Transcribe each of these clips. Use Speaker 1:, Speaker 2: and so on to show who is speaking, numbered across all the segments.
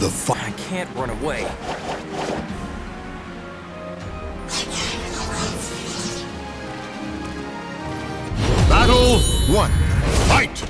Speaker 1: The fight.
Speaker 2: I can't run away.
Speaker 1: Battle one. Fight!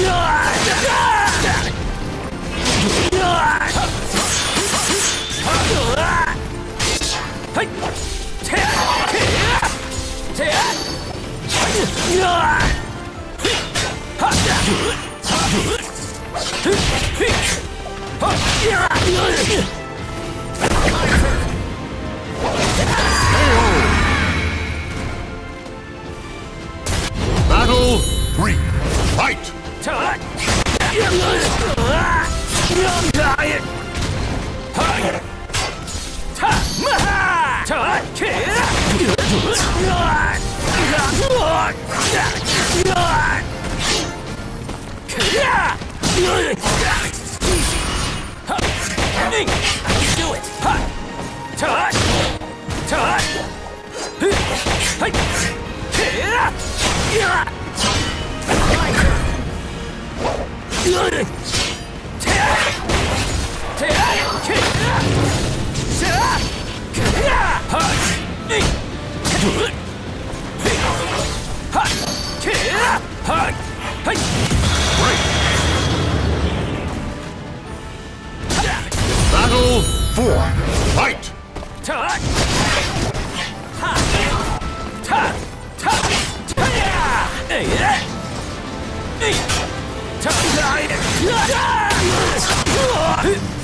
Speaker 1: Battle
Speaker 2: I
Speaker 1: Battle four. Fight! Final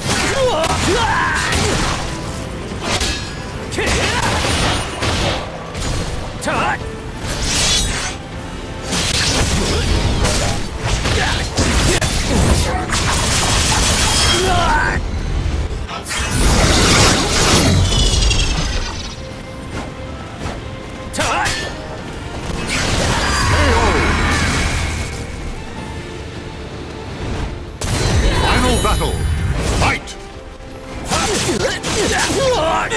Speaker 2: Here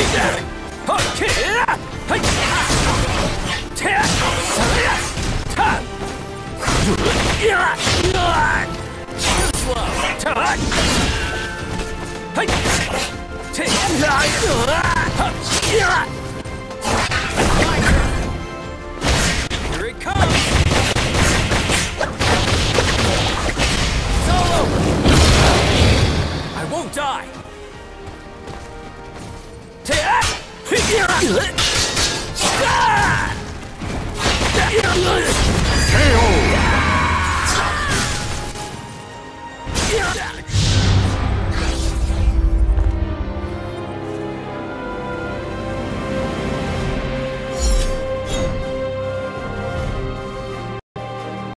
Speaker 2: it comes! Solo! Yeah!